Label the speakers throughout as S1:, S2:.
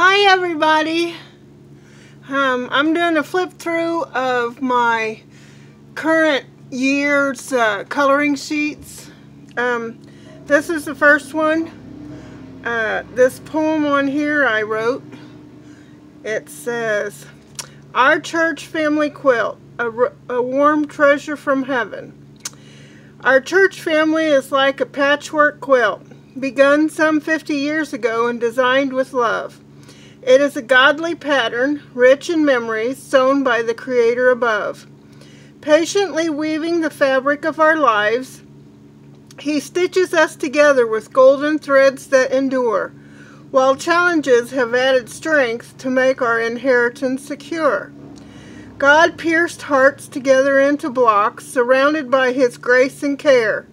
S1: Hi everybody. Um, I'm doing a flip through of my current year's uh, coloring sheets. Um, this is the first one. Uh, this poem on here I wrote. It says, Our Church Family Quilt, a, a warm treasure from heaven. Our church family is like a patchwork quilt, begun some 50 years ago and designed with love. It is a godly pattern, rich in memories, sown by the Creator above. Patiently weaving the fabric of our lives, He stitches us together with golden threads that endure, while challenges have added strength to make our inheritance secure. God pierced hearts together into blocks, surrounded by His grace and care,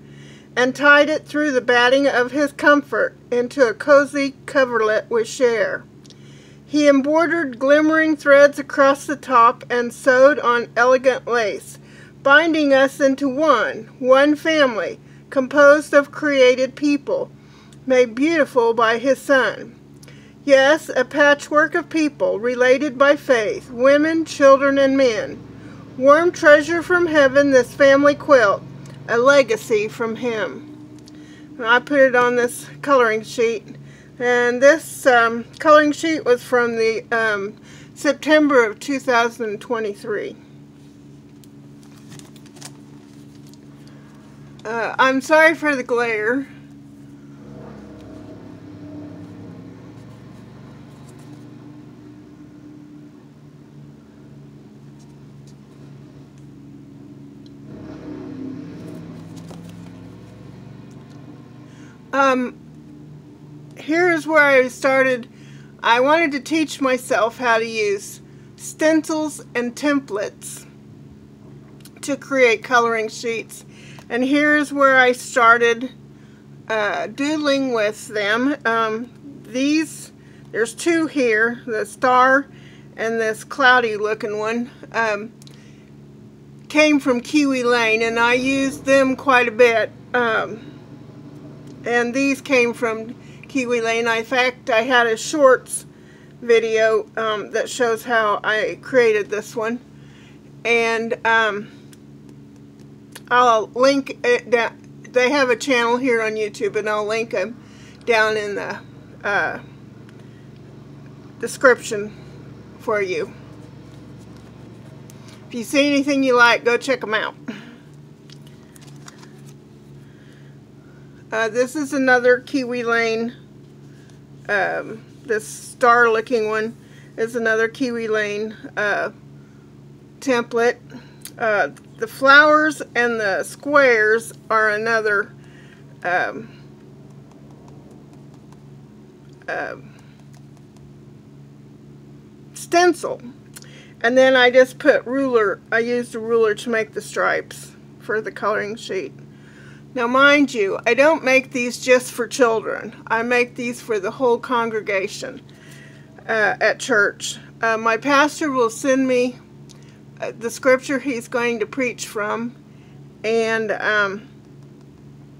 S1: and tied it through the batting of His comfort into a cozy coverlet we share. He embroidered glimmering threads across the top and sewed on elegant lace, binding us into one, one family, composed of created people, made beautiful by his Son. Yes, a patchwork of people, related by faith, women, children, and men. Warm treasure from heaven, this family quilt, a legacy from him. I put it on this coloring sheet and this um, coloring sheet was from the um, September of 2023. Uh, I'm sorry for the glare. Um, here's where I started. I wanted to teach myself how to use stencils and templates to create coloring sheets. And here's where I started uh, doodling with them. Um, these, there's two here, the star and this cloudy looking one, um, came from Kiwi Lane and I used them quite a bit. Um, and these came from Kiwi Lane. In fact, I had a shorts video um, that shows how I created this one. And um, I'll link it down. They have a channel here on YouTube, and I'll link them down in the uh, description for you. If you see anything you like, go check them out. Uh, this is another Kiwi Lane um, this star looking one is another Kiwi Lane uh, template. Uh, the flowers and the squares are another um, uh, stencil. And then I just put ruler, I used a ruler to make the stripes for the coloring sheet. Now mind you, I don't make these just for children. I make these for the whole congregation uh, at church. Uh, my pastor will send me uh, the scripture he's going to preach from and um,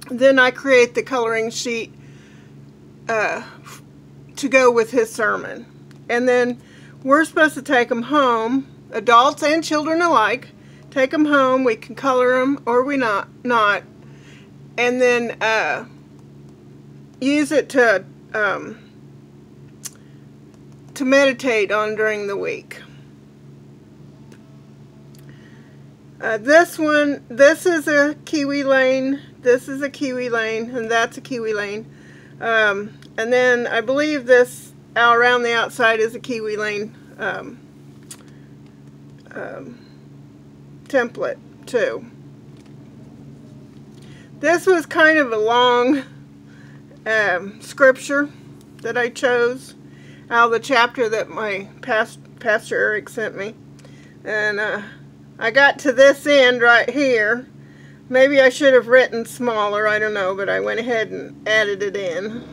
S1: then I create the coloring sheet uh, to go with his sermon. And then we're supposed to take them home, adults and children alike, take them home, we can color them or we not, not and then uh, use it to um, to meditate on during the week. Uh, this one, this is a Kiwi Lane, this is a Kiwi Lane, and that's a Kiwi Lane. Um, and then I believe this out around the outside is a Kiwi Lane um, um, template too. This was kind of a long um, scripture that I chose out of the chapter that my past, Pastor Eric sent me. And uh, I got to this end right here. Maybe I should have written smaller, I don't know, but I went ahead and added it in.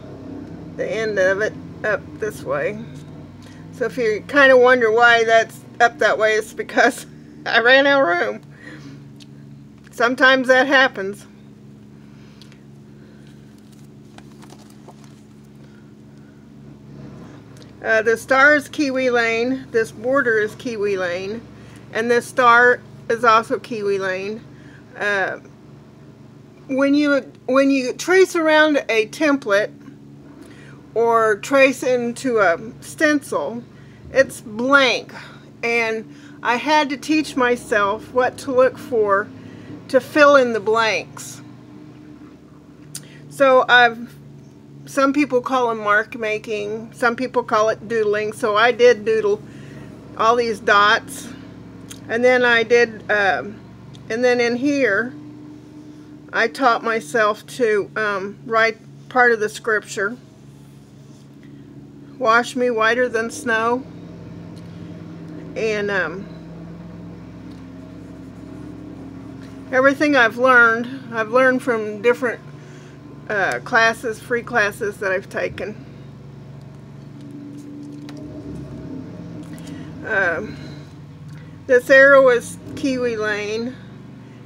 S1: The end of it up this way. So if you kind of wonder why that's up that way, it's because I ran out of room. Sometimes that happens. Uh, the star is Kiwi Lane, this border is Kiwi Lane, and this star is also Kiwi Lane. Uh, when you when you trace around a template or trace into a stencil, it's blank, and I had to teach myself what to look for to fill in the blanks. So I've some people call them mark making, some people call it doodling. So I did doodle all these dots, and then I did, um, and then in here, I taught myself to um, write part of the scripture. Wash me whiter than snow. And um, everything I've learned, I've learned from different uh, classes, free classes that I've taken. Um, this arrow is Kiwi Lane,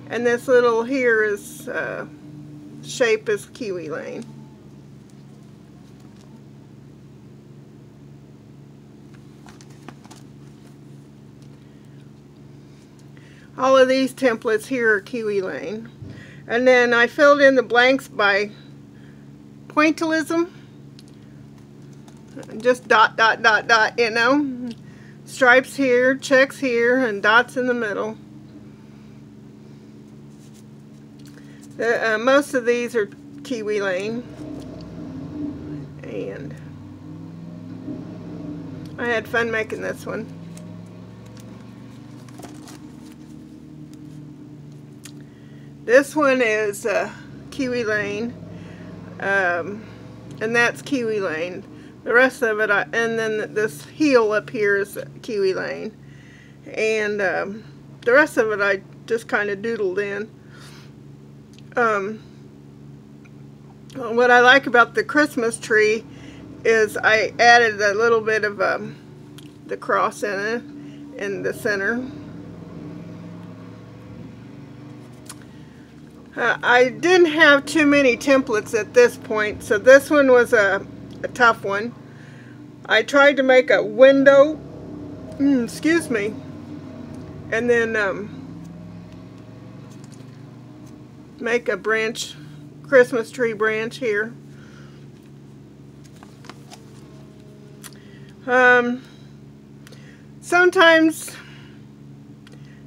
S1: and this little here is uh, shape is Kiwi Lane. All of these templates here are Kiwi Lane. And then I filled in the blanks by pointillism. Just dot, dot, dot, dot, you know. Stripes here, checks here, and dots in the middle. The, uh, most of these are Kiwi Lane. And I had fun making this one. This one is uh, Kiwi Lane, um, and that's Kiwi Lane. The rest of it, I, and then this heel up here is Kiwi Lane. And um, the rest of it I just kind of doodled in. Um, what I like about the Christmas tree is I added a little bit of um, the cross in it in the center. Uh, I didn't have too many templates at this point, so this one was a, a tough one. I tried to make a window, mm, excuse me, and then um, make a branch, Christmas tree branch here. Um, sometimes,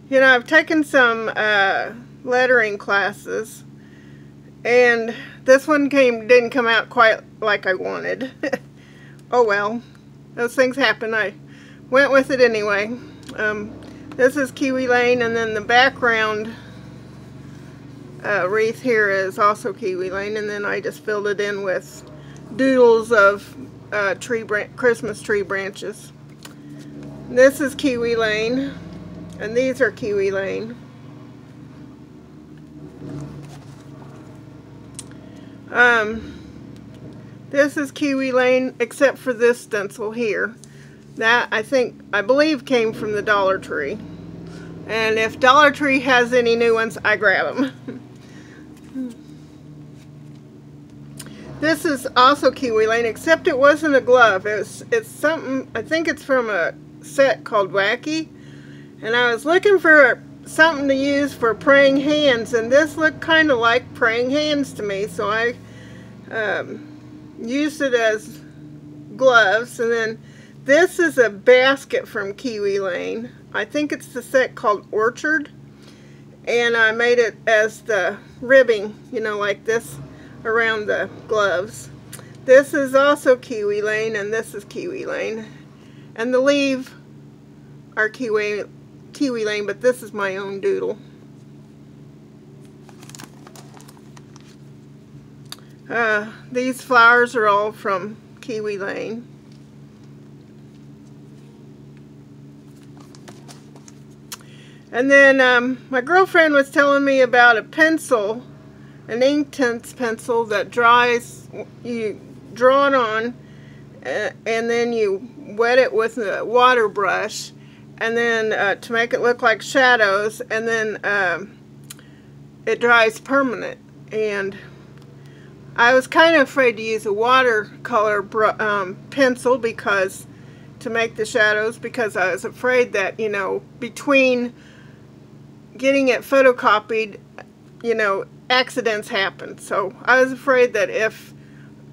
S1: you know, I've taken some uh, lettering classes. And this one came didn't come out quite like I wanted. Oh well. Those things happen. I went with it anyway. Um, this is Kiwi Lane and then the background uh, wreath here is also Kiwi Lane and then I just filled it in with doodles of uh, tree Christmas tree branches. This is Kiwi Lane and these are Kiwi Lane Um, this is Kiwi Lane, except for this stencil here. That, I think, I believe came from the Dollar Tree. And if Dollar Tree has any new ones, I grab them. this is also Kiwi Lane, except it wasn't a glove. It was, it's something, I think it's from a set called Wacky. And I was looking for something to use for praying hands and this looked kind of like praying hands to me so I um, used it as gloves and then this is a basket from Kiwi Lane. I think it's the set called Orchard and I made it as the ribbing you know like this around the gloves. This is also Kiwi Lane and this is Kiwi Lane and the leaf are Kiwi Kiwi Lane, but this is my own doodle. Uh, these flowers are all from Kiwi Lane. And then um, my girlfriend was telling me about a pencil, an Inktense pencil that dries, you draw it on, uh, and then you wet it with a water brush, and then uh, to make it look like shadows and then um, it dries permanent and I was kind of afraid to use a watercolor um, pencil because to make the shadows because I was afraid that, you know, between getting it photocopied, you know, accidents happen. So I was afraid that if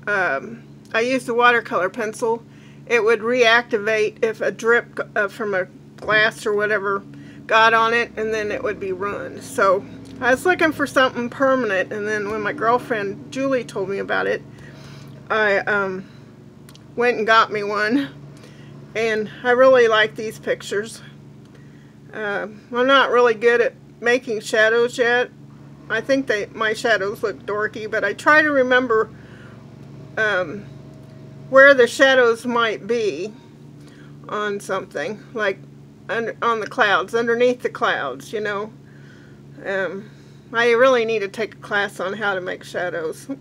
S1: um, I used a watercolor pencil, it would reactivate if a drip uh, from a glass or whatever got on it and then it would be ruined. So I was looking for something permanent and then when my girlfriend Julie told me about it, I um, went and got me one and I really like these pictures. Uh, I'm not really good at making shadows yet. I think they my shadows look dorky, but I try to remember um, where the shadows might be on something, like under, on the clouds, underneath the clouds, you know. Um, I really need to take a class on how to make shadows.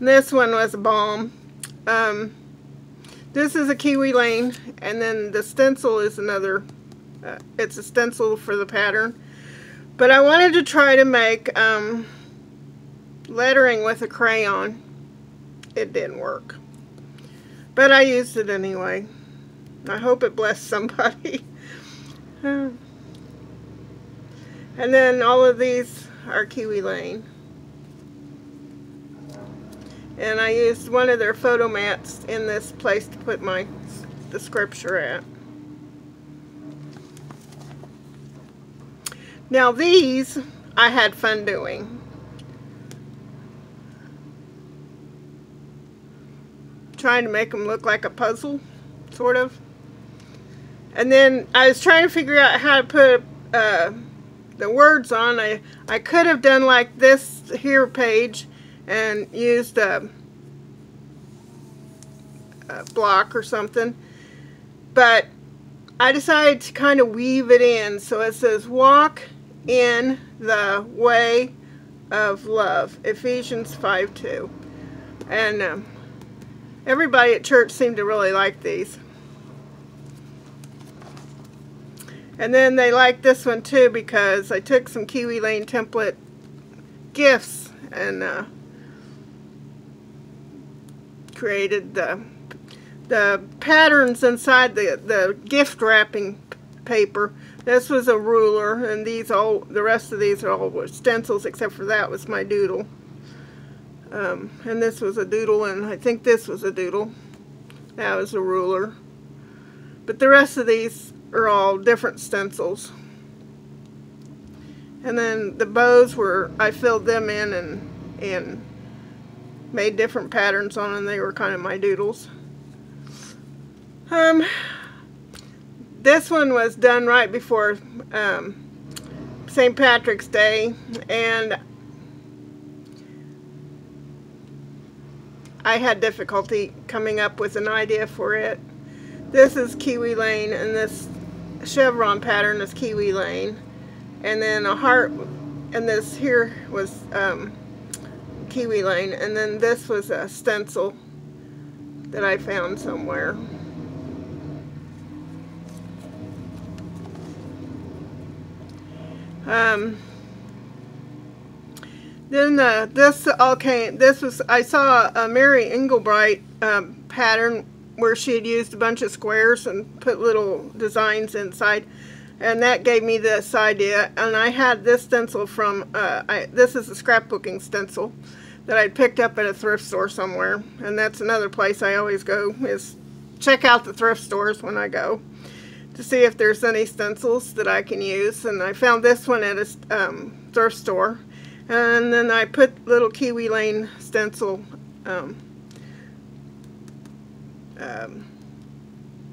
S1: this one was a bomb. Um, this is a Kiwi Lane, and then the stencil is another, uh, it's a stencil for the pattern. But I wanted to try to make um, lettering with a crayon. It didn't work. But I used it anyway. I hope it blessed somebody. and then all of these are Kiwi Lane. And I used one of their photo mats in this place to put my the scripture at. Now these I had fun doing. Trying to make them look like a puzzle, sort of. And then I was trying to figure out how to put uh, the words on. I, I could have done like this here page and used a, a block or something. But I decided to kind of weave it in. So it says, walk in the way of love. Ephesians 5 2. And um, Everybody at church seemed to really like these. And then they liked this one too because I took some Kiwi Lane template gifts and uh, created the the patterns inside the, the gift wrapping paper. This was a ruler and these all the rest of these are all stencils except for that was my doodle. Um, and this was a doodle, and I think this was a doodle. That was a ruler. But the rest of these are all different stencils. And then the bows were, I filled them in and, and made different patterns on them. They were kind of my doodles. Um, this one was done right before um, St. Patrick's Day, and I had difficulty coming up with an idea for it. This is Kiwi Lane and this chevron pattern is Kiwi Lane. And then a heart, and this here was um, Kiwi Lane. And then this was a stencil that I found somewhere. Um, then uh, this all came, this was, I saw a Mary Engelbreit um, pattern where she had used a bunch of squares and put little designs inside. And that gave me this idea. And I had this stencil from, uh, I, this is a scrapbooking stencil that I picked up at a thrift store somewhere. And that's another place I always go is check out the thrift stores when I go to see if there's any stencils that I can use. And I found this one at a um, thrift store and then I put little Kiwi Lane stencil um, um,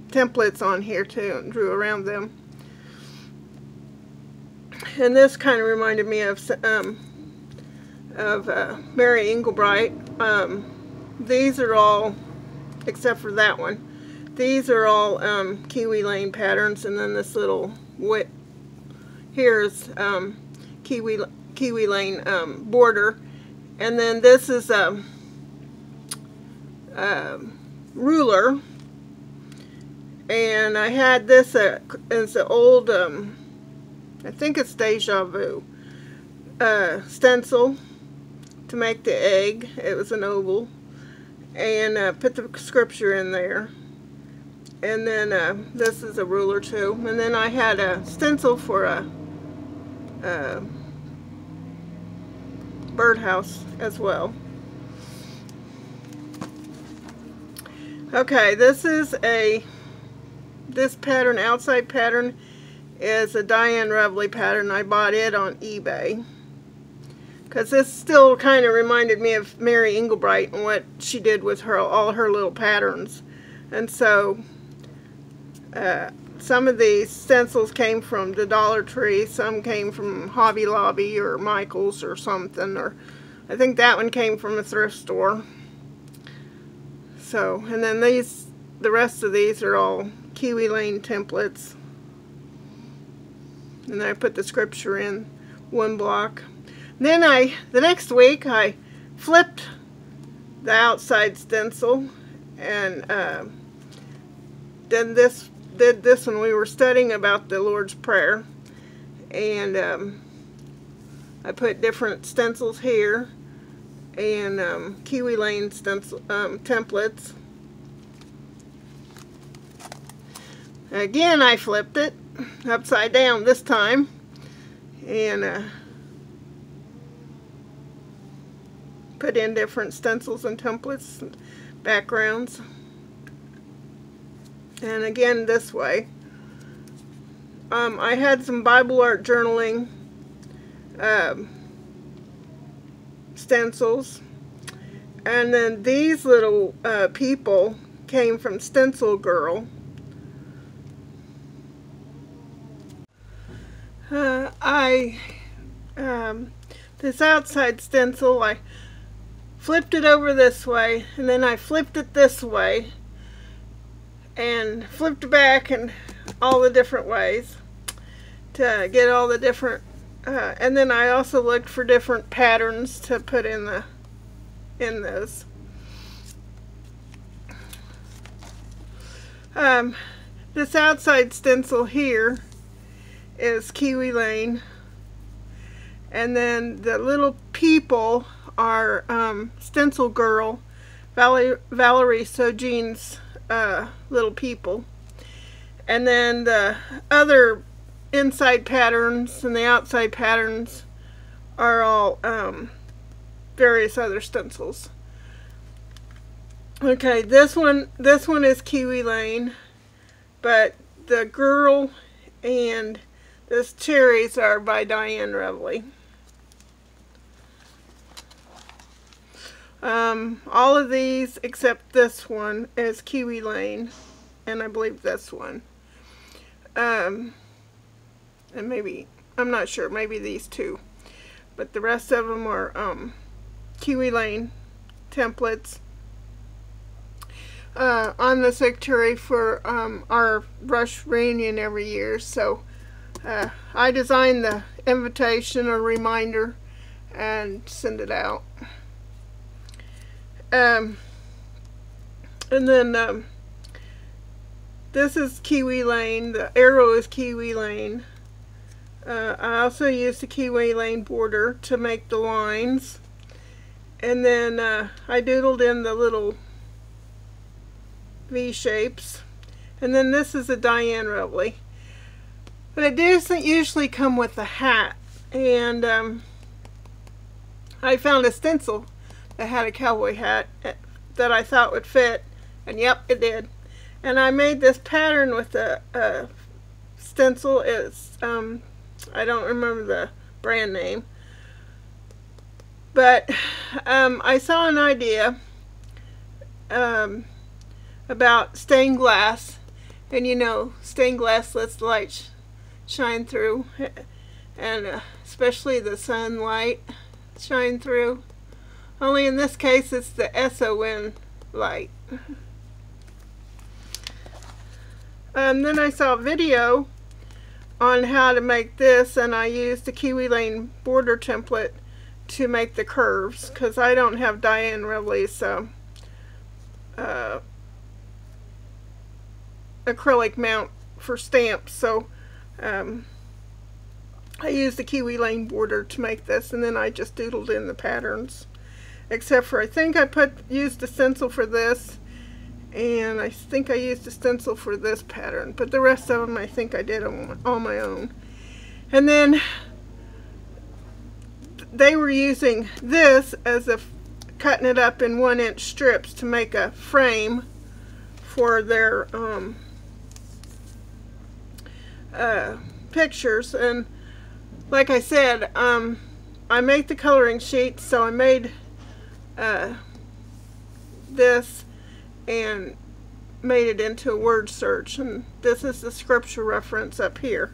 S1: templates on here too and drew around them. And this kind of reminded me of um, of uh, Mary Engelbreit. Um, these are all, except for that one, these are all um, Kiwi Lane patterns and then this little wit here's um, Kiwi Kiwi Lane um, border. And then this is a, a ruler. And I had this uh, as an old, um, I think it's Deja Vu, uh, stencil to make the egg. It was an oval. and uh, put the scripture in there. And then uh, this is a ruler too. And then I had a stencil for a, a birdhouse as well. Okay, this is a, this pattern, outside pattern, is a Dyan Reaveley pattern. I bought it on eBay. Because this still kind of reminded me of Mary Engelbreit and what she did with her all her little patterns. And so, uh, some of these stencils came from the Dollar Tree, some came from Hobby Lobby or Michael's or something, or I think that one came from a thrift store. So, and then these, the rest of these are all Kiwi Lane templates. And I put the scripture in one block. And Then I, the next week, I flipped the outside stencil and uh, then this did this when we were studying about the Lord's Prayer and um, I put different stencils here and um, Kiwi Lane stencil um, templates. Again, I flipped it upside down this time, and uh, put in different stencils and templates, and backgrounds. And again, this way. Um, I had some Bible art journaling um, stencils. And then these little uh, people came from Stencil Girl. Uh, I, um, this outside stencil, I flipped it over this way, and then I flipped it this way, and flipped back and all the different ways to get all the different uh, and then I also looked for different patterns to put in the in this. Um, this outside stencil here is Kiwi Lane and then the little people are um, Stencil Girl Valerie, Valerie Sjodin's uh, little people and then the other inside patterns and the outside patterns are all um, various other stencils. Okay, this one this one is Kiwi Lane, but the girl and this cherries are by Dyan Reaveley. Um, all of these except this one is Kiwi Lane, and I believe this one. Um, and maybe, I'm not sure, maybe these two. But the rest of them are um, Kiwi Lane templates. Uh, on the secretary for um, our rush reunion every year. So uh, I design the invitation or reminder and send it out. Um, and then um, this is Kiwi Lane. The arrow is Kiwi Lane. Uh, I also used the Kiwi Lane border to make the lines. And then uh, I doodled in the little V shapes. And then this is a Dyan Reaveley. But it doesn't usually come with a hat. And um, I found a stencil that had a cowboy hat eh, that I thought would fit. And yep, it did. And I made this pattern with a, a stencil. It's um, I don't remember the brand name. But um, I saw an idea um, about stained glass. And you know, stained glass lets the light sh shine through. And uh, especially the sunlight shine through. Only in this case it's the SON light. Um, then I saw a video on how to make this and I used the Kiwi Lane border template to make the curves because I don't have Dyan Reaveley's uh, uh, acrylic mount for stamps so um, I used the Kiwi Lane border to make this and then I just doodled in the patterns except for I think I put used a stencil for this and I think I used a stencil for this pattern but the rest of them I think I did on, on my own. And then they were using this as a cutting it up in one inch strips to make a frame for their um, uh, pictures. And like I said um, I make the coloring sheets so I made uh, this and made it into a word search. And this is the scripture reference up here.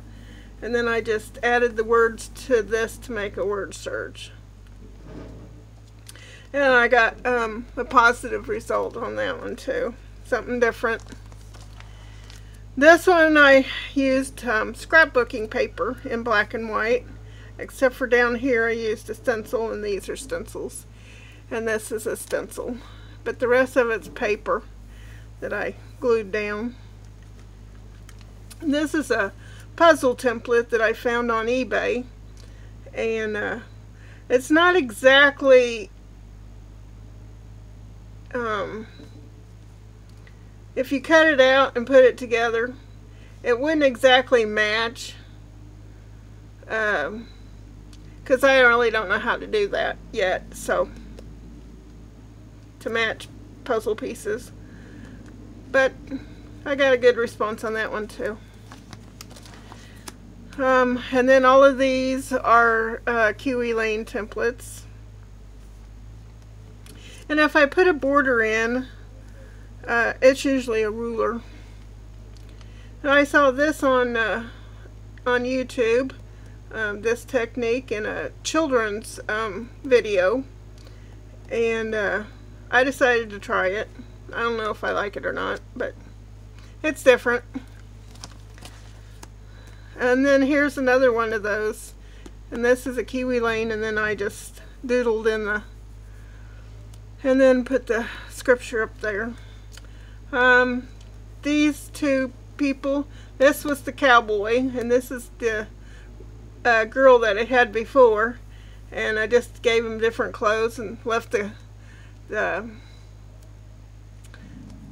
S1: And then I just added the words to this to make a word search. And I got um, a positive result on that one too. Something different. This one I used um, scrapbooking paper in black and white except for down here I used a stencil and these are stencils and this is a stencil. But the rest of it's paper that I glued down. And this is a puzzle template that I found on eBay. And uh, it's not exactly um, if you cut it out and put it together it wouldn't exactly match um, because I really don't know how to do that yet so to match puzzle pieces. But I got a good response on that one too. Um, and then all of these are uh, Kiwi Lane templates. And if I put a border in uh, it's usually a ruler. And I saw this on uh, on YouTube um, this technique in a children's um, video. And uh, I decided to try it. I don't know if I like it or not, but it's different. And then here's another one of those. And this is a kiwi lane, and then I just doodled in the, and then put the scripture up there. Um, these two people, this was the cowboy, and this is the uh, girl that I had before and I just gave him different clothes and left the, the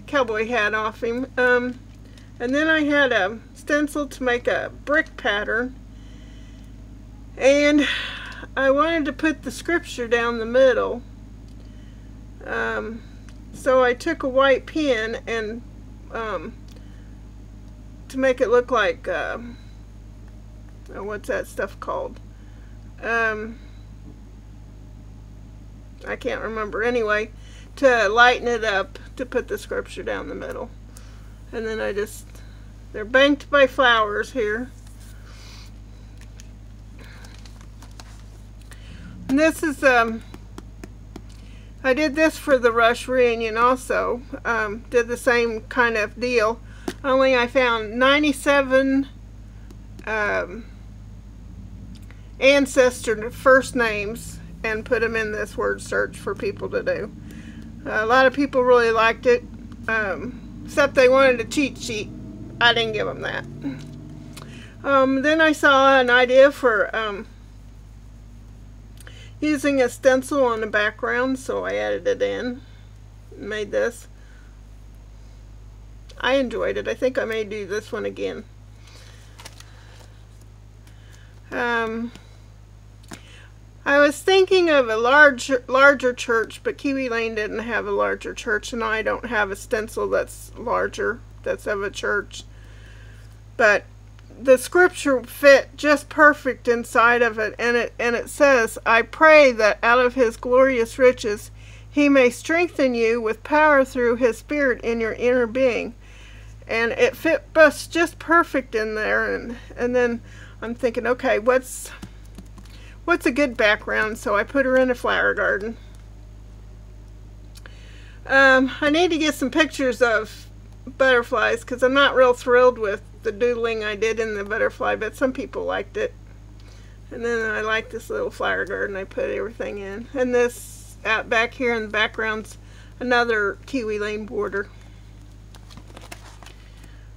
S1: cowboy hat off him. Um, and then I had a stencil to make a brick pattern and I wanted to put the scripture down the middle. Um, so I took a white pen and um, to make it look like oh, what's that stuff called? Um, I can't remember. Anyway, to lighten it up, to put the scripture down the middle. And then I just, they're banked by flowers here. And this is, um, I did this for the Rush reunion also. Um, did the same kind of deal. Only I found 97 um, ancestor first names and put them in this word search for people to do. A lot of people really liked it, um, except they wanted a cheat sheet. I didn't give them that. Um, then I saw an idea for um, using a stencil on the background, so I added it in, made this. I enjoyed it. I think I may do this one again. Um, I was thinking of a large, larger church, but Kiwi Lane didn't have a larger church, and I don't have a stencil that's larger, that's of a church. But the scripture fit just perfect inside of it, and it and it says, "I pray that out of His glorious riches, He may strengthen you with power through His Spirit in your inner being." And it fit us just perfect in there, and and then I'm thinking, okay, what's what's a good background? So I put her in a flower garden. Um, I need to get some pictures of butterflies because I'm not real thrilled with the doodling I did in the butterfly, but some people liked it. And then I like this little flower garden I put everything in. And this out back here in the background's another Kiwi Lane border.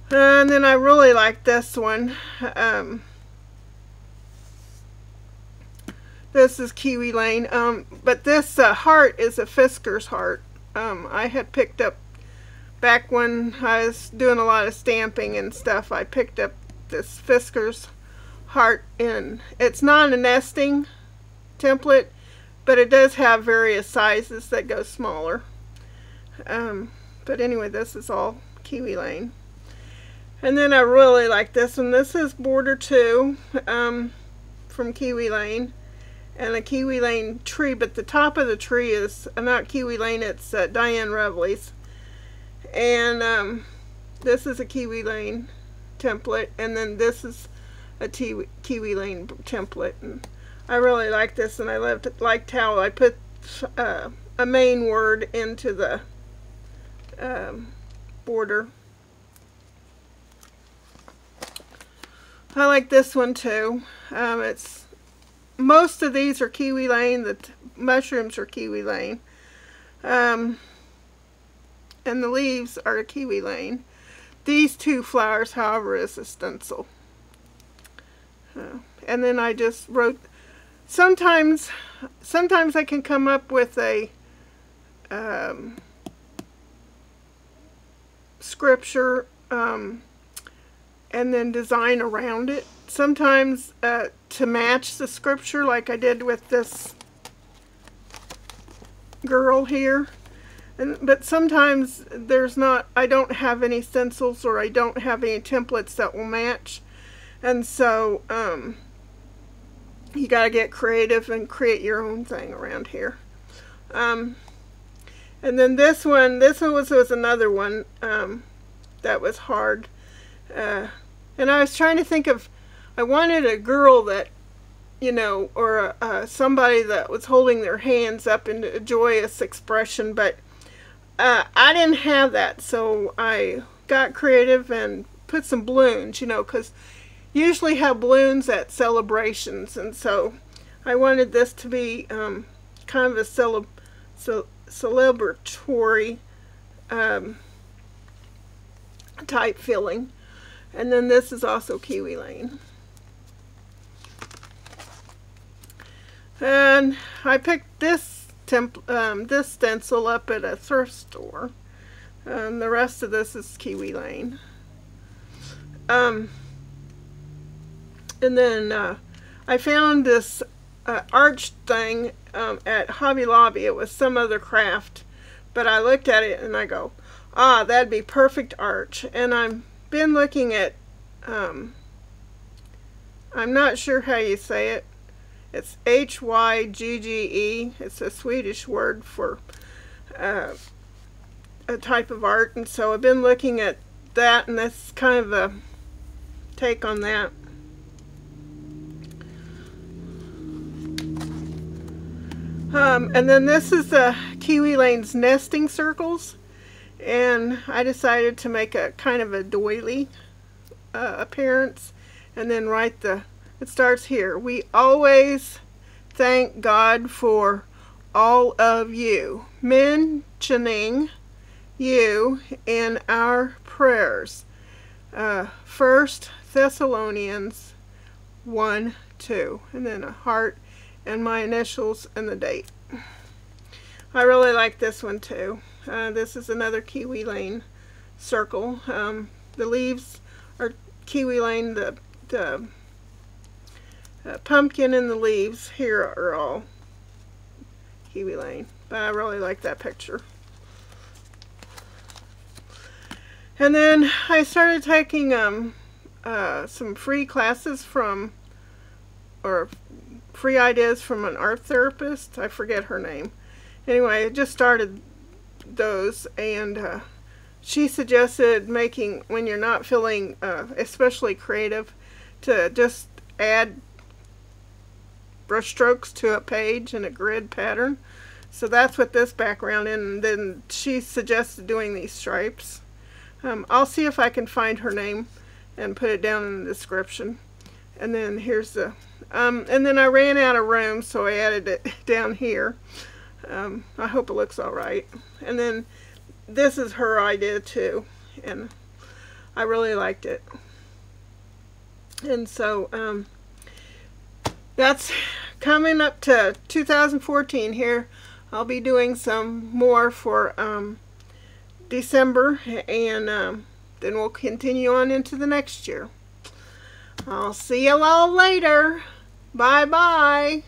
S1: And then I really like this one. Um, this is Kiwi Lane. Um, but this uh, heart is a Fiskars heart. Um, I had picked up back when I was doing a lot of stamping and stuff. I picked up this Fiskars heart in. It's not a nesting template, but it does have various sizes that go smaller. Um, but anyway, this is all Kiwi Lane. And then I really like this one. This is Border 2 um, from Kiwi Lane. And a Kiwi Lane tree, but the top of the tree is uh, not Kiwi Lane, it's uh, Dyan Reaveley's. And um, this is a Kiwi Lane template. And then this is a Kiwi Lane template. And I really like this and I loved, liked how I put uh, a main word into the um, border. I like this one too. Um, it's most of these are kiwi lane. The mushrooms are kiwi lane. Um, and the leaves are kiwi lane. These two flowers, however, is a stencil. Uh, and then I just wrote, sometimes, sometimes I can come up with a um, scripture um, and then design around it. Sometimes uh, to match the scripture like I did with this girl here. And, but sometimes there's not, I don't have any stencils or I don't have any templates that will match. And so um, you got to get creative and create your own thing around here. Um, and then this one, this one was, was another one um, that was hard. Uh, and I was trying to think of, I wanted a girl that, you know, or uh, somebody that was holding their hands up in a joyous expression, but uh, I didn't have that. So I got creative and put some balloons, you know, because usually have balloons at celebrations. And so I wanted this to be um, kind of a ce celebratory um, type feeling. And then this is also Kiwi Lane. And I picked this um, this stencil up at a thrift store. And the rest of this is Kiwi Lane. Um, and then uh, I found this uh, arch thing um, at Hobby Lobby. It was some other craft. But I looked at it and I go, ah, that'd be perfect arch. And I'm been looking at, um, I'm not sure how you say it. It's H-Y-G-G-E. It's a Swedish word for uh, a type of art. And so I've been looking at that, and that's kind of a take on that. Um, and then this is the Kiwi Lane's nesting circles and I decided to make a kind of a doily uh, appearance and then write the it starts here we always thank God for all of you mentioning you in our prayers uh, first Thessalonians 1 2 and then a heart and my initials and the date I really like this one too uh, this is another Kiwi Lane circle. Um, the leaves are Kiwi Lane. The, the pumpkin and the leaves here are all Kiwi Lane. But I really like that picture. And then I started taking um, uh, some free classes from, or free ideas from an art therapist. I forget her name. Anyway, I just started those and uh, she suggested making when you're not feeling uh, especially creative to just add brush strokes to a page in a grid pattern so that's what this background is and then she suggested doing these stripes um, I'll see if I can find her name and put it down in the description and then here's the um, and then I ran out of room so I added it down here um, I hope it looks alright. And then this is her idea too. And I really liked it. And so um, that's coming up to 2014 here, I'll be doing some more for um, December and um, then we'll continue on into the next year. I'll see you all later. Bye bye.